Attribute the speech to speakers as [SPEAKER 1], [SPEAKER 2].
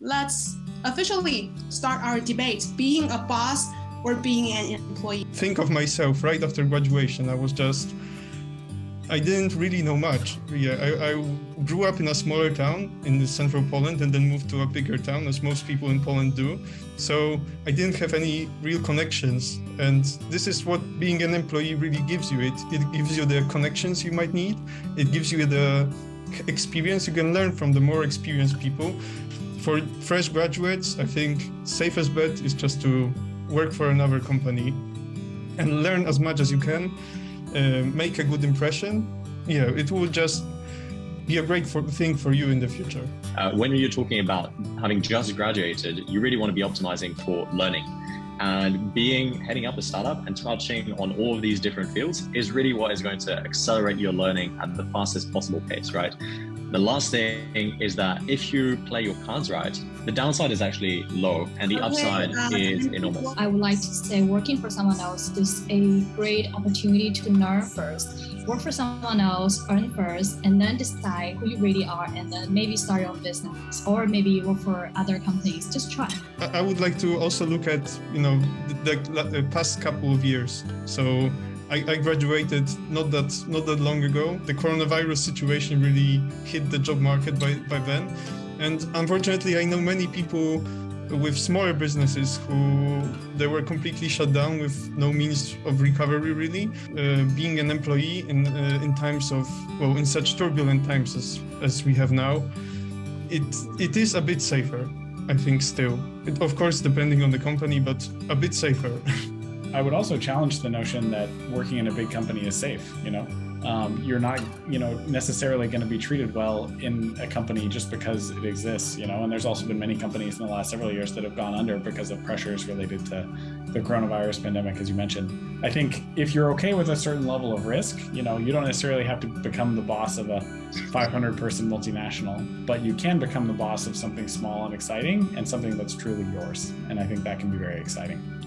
[SPEAKER 1] let's officially start our debate being a boss or being an employee.
[SPEAKER 2] Think of myself right after graduation. I was just, I didn't really know much. Yeah, I, I grew up in a smaller town in the central Poland and then moved to a bigger town, as most people in Poland do. So I didn't have any real connections. And this is what being an employee really gives you. It, it gives you the connections you might need. It gives you the experience you can learn from the more experienced people for fresh graduates, I think safest bet is just to work for another company and learn as much as you can, uh, make a good impression. Yeah, it will just be a great for, thing for you in the future.
[SPEAKER 3] Uh, when you're talking about having just graduated, you really want to be optimizing for learning. And being heading up a startup and touching on all of these different fields is really what is going to accelerate your learning at the fastest possible pace, right? The last thing is that if you play your cards right, the downside is actually low and the upside uh, is enormous.
[SPEAKER 4] I would like to say working for someone else is a great opportunity to learn first. Work for someone else, earn first, and then decide who you really are, and then maybe start your own business or maybe work for other companies. Just try.
[SPEAKER 2] I would like to also look at you know the, the past couple of years. So I, I, graduated not that not that long ago. The coronavirus situation really hit the job market by, by then. And unfortunately, I know many people with smaller businesses who they were completely shut down with no means of recovery really uh, being an employee in uh, in times of well in such turbulent times as as we have now it it is a bit safer i think still it, of course depending on the company but a bit safer
[SPEAKER 5] I would also challenge the notion that working in a big company is safe. You know, um, you're not, you know, necessarily going to be treated well in a company just because it exists. You know, and there's also been many companies in the last several years that have gone under because of pressures related to the coronavirus pandemic, as you mentioned. I think if you're okay with a certain level of risk, you know, you don't necessarily have to become the boss of a 500 person multinational, but you can become the boss of something small and exciting and something that's truly yours. And I think that can be very exciting.